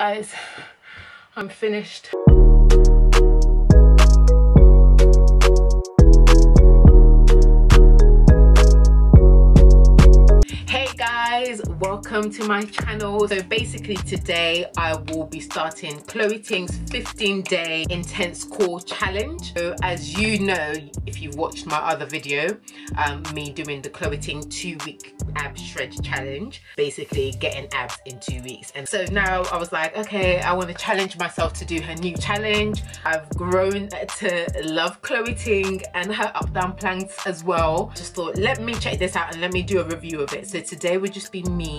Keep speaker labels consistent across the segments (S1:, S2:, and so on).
S1: guys, I'm finished. Welcome to my channel. So basically today I will be starting Chloe Ting's 15 day intense core challenge. So as you know, if you've watched my other video, um, me doing the Chloe Ting two week ab shred challenge basically getting abs in two weeks and so now I was like okay I want to challenge myself to do her new challenge I've grown to love Chloe Ting and her up down planks as well just thought let me check this out and let me do a review of it so today would just be me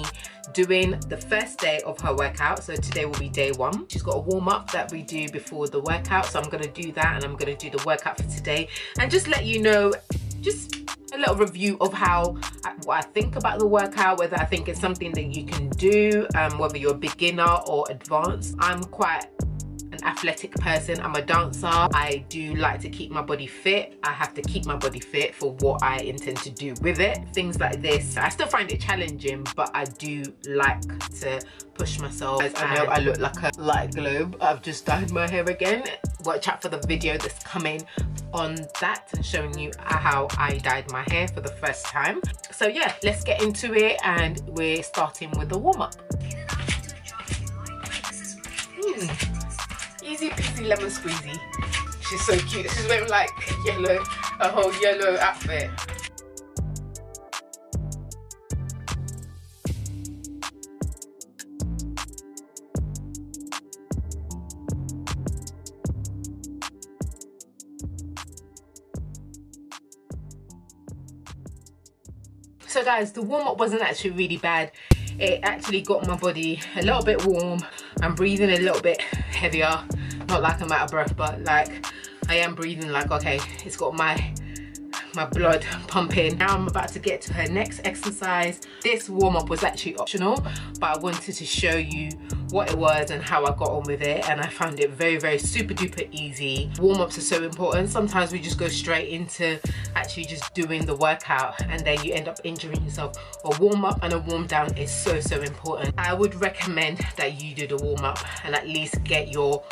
S1: doing the first day of her workout. So today will be day one. She's got a warm-up that we do before the workout. So I'm gonna do that and I'm gonna do the workout for today and just let you know just a little review of how what I think about the workout, whether I think it's something that you can do, um, whether you're a beginner or advanced. I'm quite an athletic person. I'm a dancer. I do like to keep my body fit. I have to keep my body fit for what I intend to do with it. Things like this, I still find it challenging, but I do like to push myself. As I know I look like a light globe. I've just dyed my hair again. Watch out for the video that's coming on that and showing you how I dyed my hair for the first time. So yeah, let's get into it and we're starting with the warm up. Mm. Easy peasy lemon squeezy. She's so cute. She's wearing like yellow, a whole yellow outfit. So guys, the warm up wasn't actually really bad. It actually got my body a little bit warm. I'm breathing a little bit heavier. Not like I'm out of breath, but like I am breathing like, okay, it's got my my blood pumping. Now I'm about to get to her next exercise. This warm up was actually optional, but I wanted to show you what it was and how I got on with it. And I found it very, very super duper easy. Warm ups are so important. Sometimes we just go straight into actually just doing the workout and then you end up injuring yourself. A warm up and a warm down is so, so important. I would recommend that you do the warm up and at least get your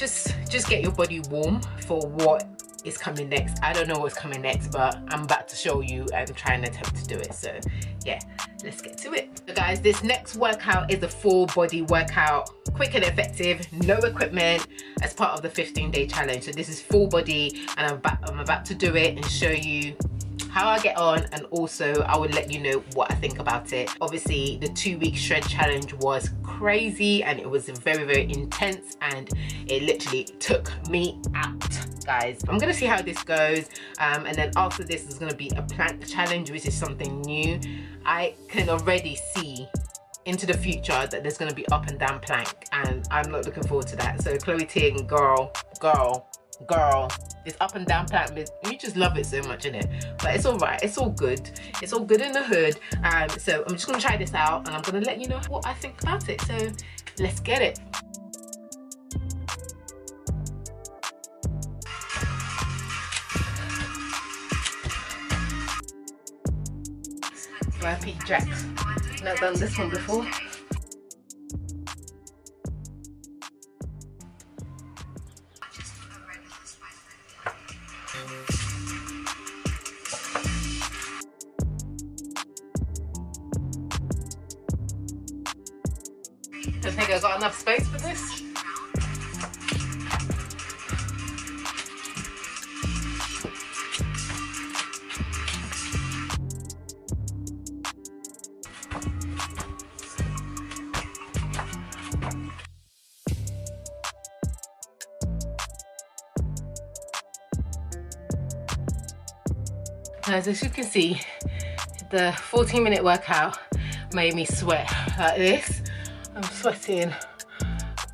S1: just just get your body warm for what is coming next. I don't know what's coming next, but I'm about to show you and try and attempt to do it. So yeah, let's get to it. So guys, this next workout is a full body workout, quick and effective, no equipment as part of the 15 day challenge. So this is full body and I'm about, I'm about to do it and show you how I get on and also I will let you know what I think about it. Obviously the two week shred challenge was crazy and it was very very intense and it literally took me out guys. I'm gonna see how this goes um, and then after this is gonna be a plank challenge which is something new. I can already see into the future that there's going to be up and down plank and I'm not looking forward to that so Chloe Ting girl girl girl this up and down plank you just love it so much in it but it's all right it's all good. It's all good in the hood. Um so i'm just gonna try this out and i'm gonna let you know what i think about it. So let's get it. Rapid Jacks. Not done this one before. I got enough space for this. Guys, as you can see, the 14 minute workout made me sweat like this. I'm sweating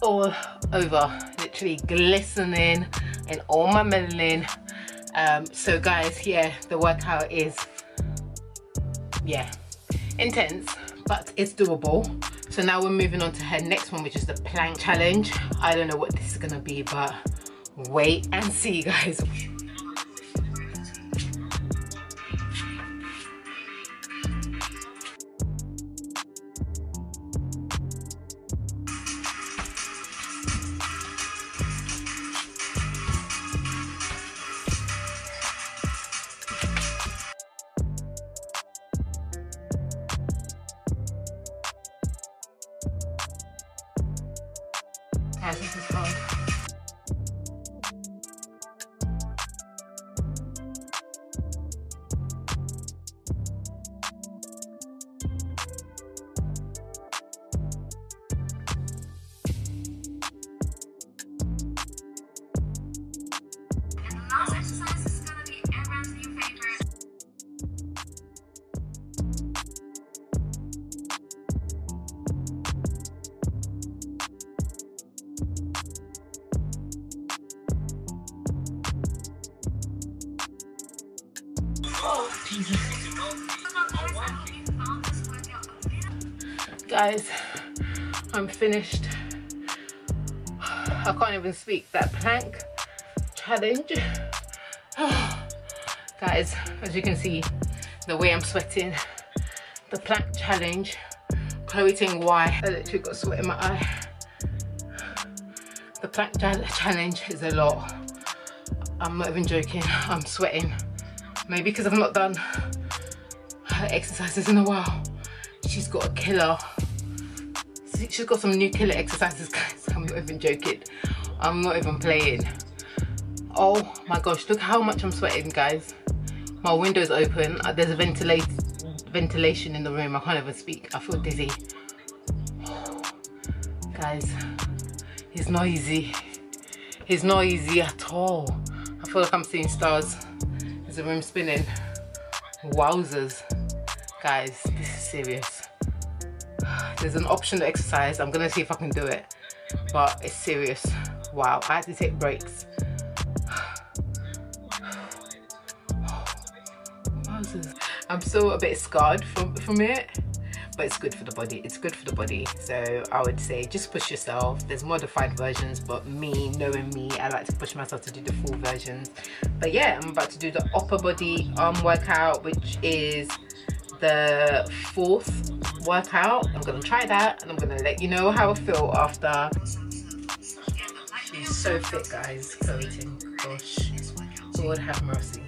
S1: all over, literally glistening in all my melanin. Um, so guys, yeah, the workout is, yeah, intense, but it's doable. So now we're moving on to her next one, which is the plank challenge. I don't know what this is gonna be, but wait and see guys. Guys, Guys, I'm finished. I can't even speak. That plank challenge. Guys, as you can see, the way I'm sweating, the plank challenge, Chloe Ting why I literally got sweat in my eye. The plank challenge is a lot. I'm not even joking, I'm sweating. Maybe because I've not done her exercises in a while. She's got a killer. She's got some new killer exercises, guys. I'm not even joking. I'm not even playing. Oh my gosh, look how much I'm sweating, guys. My window's open. Uh, there's a ventilate ventilation in the room. I can't even speak. I feel dizzy. guys, it's not easy. It's not easy at all. I feel like I'm seeing stars. The room spinning? Wowzers. Guys, this is serious. There's an option to exercise. I'm gonna see if I can do it. But it's serious. Wow, I had to take breaks. Wowzers. I'm still a bit scarred from, from it but it's good for the body. It's good for the body. So i would say just push yourself. There's modified versions but me knowing me i like to push myself to do the full versions but yeah i'm about to do the upper body arm workout which is the fourth workout. I'm gonna try that and i'm gonna let you know how i feel after. She's so fit guys. Chloe gosh lord have mercy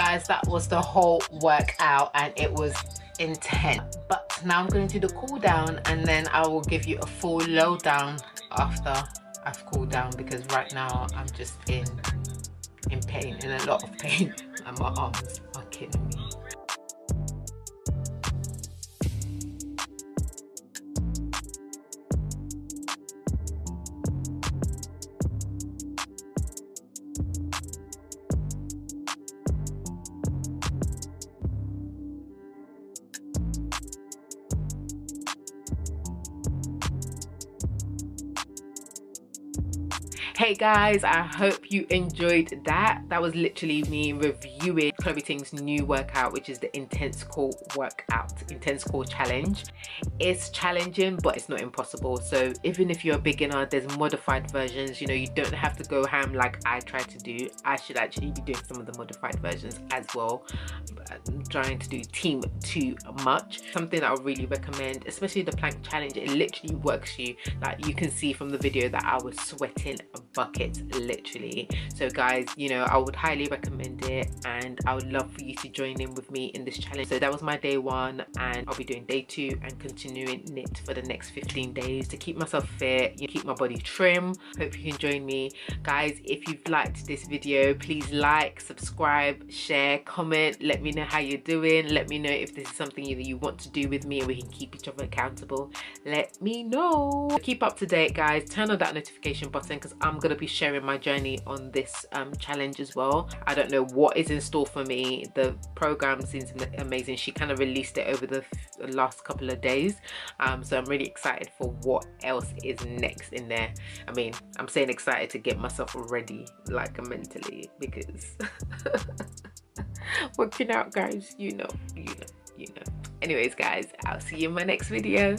S1: guys that was the whole workout and it was intense. But now i'm going to do the cool down and then i will give you a full lowdown after i've cooled down because right now i'm just in in pain in a lot of pain. And my arms are killing me hey guys i hope you enjoyed that. That was literally me reviewing chloe ting's new workout which is the intense core workout intense core challenge. It's challenging but it's not impossible. So even if you're a beginner there's modified versions. You know you don't have to go ham like i try to do. I should actually be doing some of the modified versions as well. I'm trying to do team too much. Something that i really recommend especially the plank challenge it literally works you. Like you can see from the video that i was sweating buckets literally. So guys you know i would highly recommend it and i would love for you to join in with me in this challenge. So that was my day one and i'll be doing day two and continuing it for the next 15 days to keep myself fit you keep my body trim. Hope you can join me. Guys if you've liked this video please like subscribe share comment. Let me know how you're doing. Let me know if this is something that you want to do with me and we can keep each other accountable. Let me know. Keep up to date guys. Turn on that notification button because i'm going to be sharing my journey on this um, challenge as well. I don't know what is in store for me. The program seems amazing. She kind of released it over the last couple of days. Um, so I'm really excited for what else is next in there. I mean, I'm saying excited to get myself ready like mentally because working out guys, you know, you know, you know. Anyways guys, I'll see you in my next video.